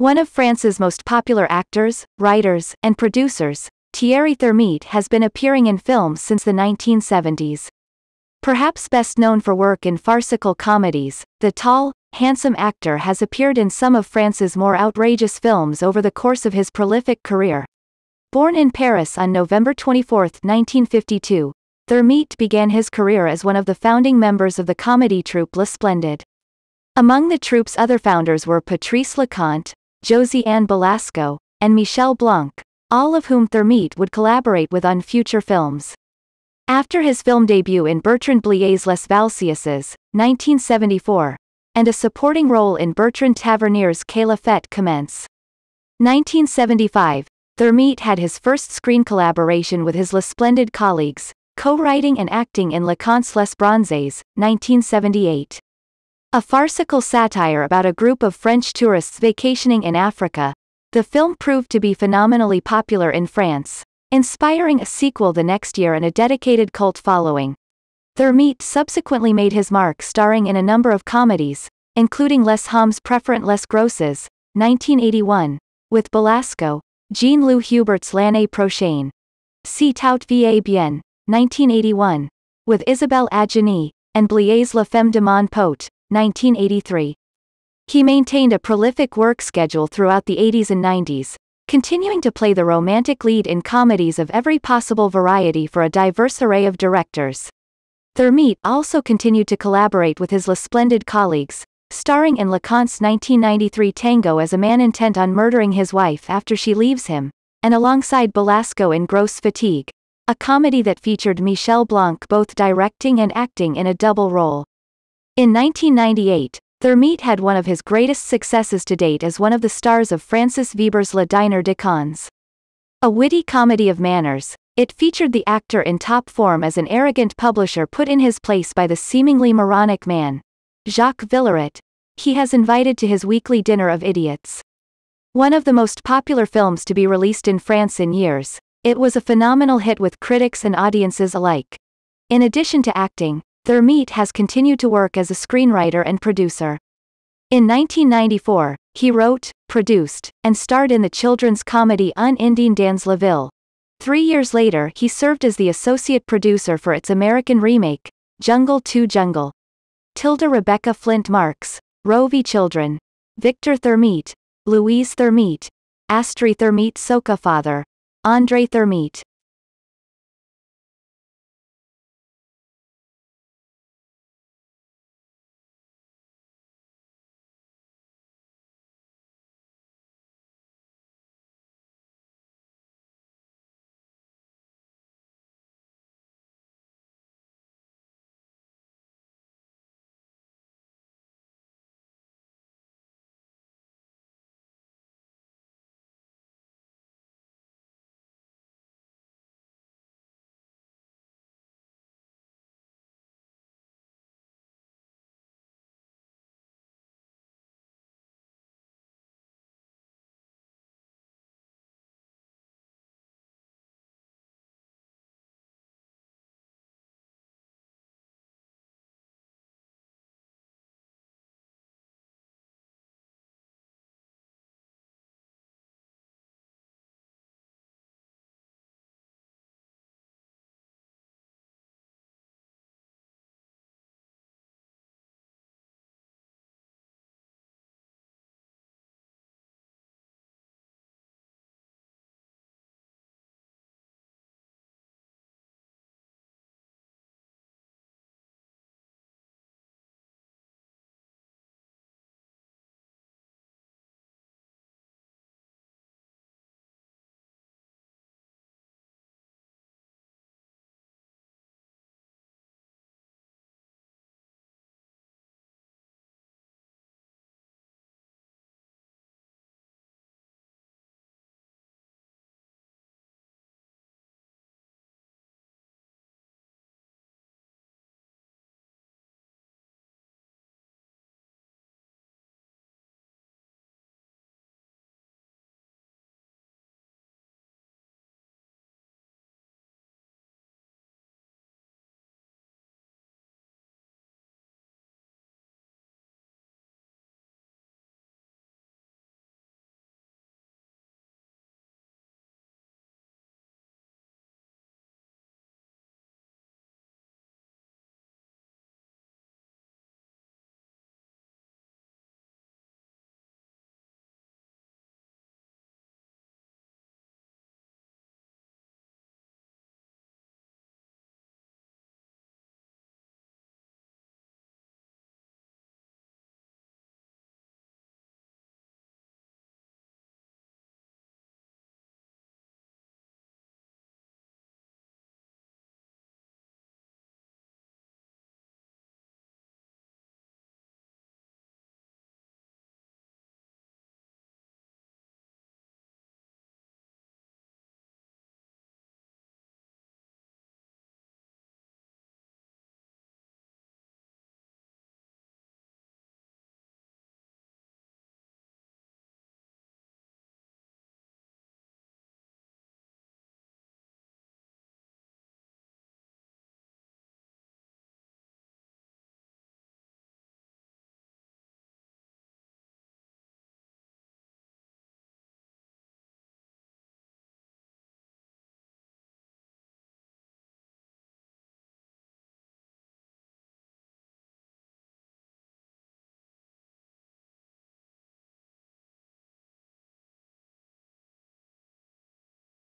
One of France's most popular actors, writers, and producers, Thierry Lhermitte has been appearing in films since the 1970s. Perhaps best known for work in farcical comedies, the tall, handsome actor has appeared in some of France's more outrageous films over the course of his prolific career. Born in Paris on November 24, 1952, Lhermitte began his career as one of the founding members of the comedy troupe Le Splendid. Among the troupe's other founders were Patrice Leconte, Josiane Balasko, and Michel Blanc, all of whom Lhermitte would collaborate with on future films. After his film debut in Bertrand Blier's Les Valseuses, 1974, and a supporting role in Bertrand Tavernier's Fête commence. 1975, Lhermitte had his first screen collaboration with his Le Splendid colleagues, co-writing and acting in Leconte's Les Bronzes, 1978. A farcical satire about a group of French tourists vacationing in Africa, the film proved to be phenomenally popular in France, inspiring a sequel the next year and a dedicated cult following. Lhermitte subsequently made his mark starring in a number of comedies, including Les Hommes Preferent les Grosses, 1981, with Balasko, Jean-Loup Hubert's L'année prochaine. Si tout va bien, 1981, with Isabelle Adjani, and Blier's La Femme de mon Pote, 1983. He maintained a prolific work schedule throughout the 80s and 90s, continuing to play the romantic lead in comedies of every possible variety for a diverse array of directors. Lhermitte also continued to collaborate with his Le Splendid colleagues, starring in Leconte's 1993 Tango as a man intent on murdering his wife after she leaves him, and alongside Balasko in Grosse Fatigue, a comedy that featured Michel Blanc both directing and acting in a double role. In 1998, Lhermitte had one of his greatest successes to date as one of the stars of Francis Veber's Le Dîner de Cons. A witty comedy of manners, it featured the actor in top form as an arrogant publisher put in his place by the seemingly moronic man, Jacques Villeret, he has invited to his weekly dinner of idiots. One of the most popular films to be released in France in years, it was a phenomenal hit with critics and audiences alike. In addition to acting, Lhermitte has continued to work as a screenwriter and producer. In 1994, he wrote, produced, and starred in the children's comedy Un Indien dans la ville. Three years later he served as the associate producer for its American remake, Jungle 2 Jungle. Tilda Rebecca Flint Marks, Rovi Children, Victor Lhermitte, Louise Lhermitte, Astri Lhermitte Soka Father, Andre Lhermitte,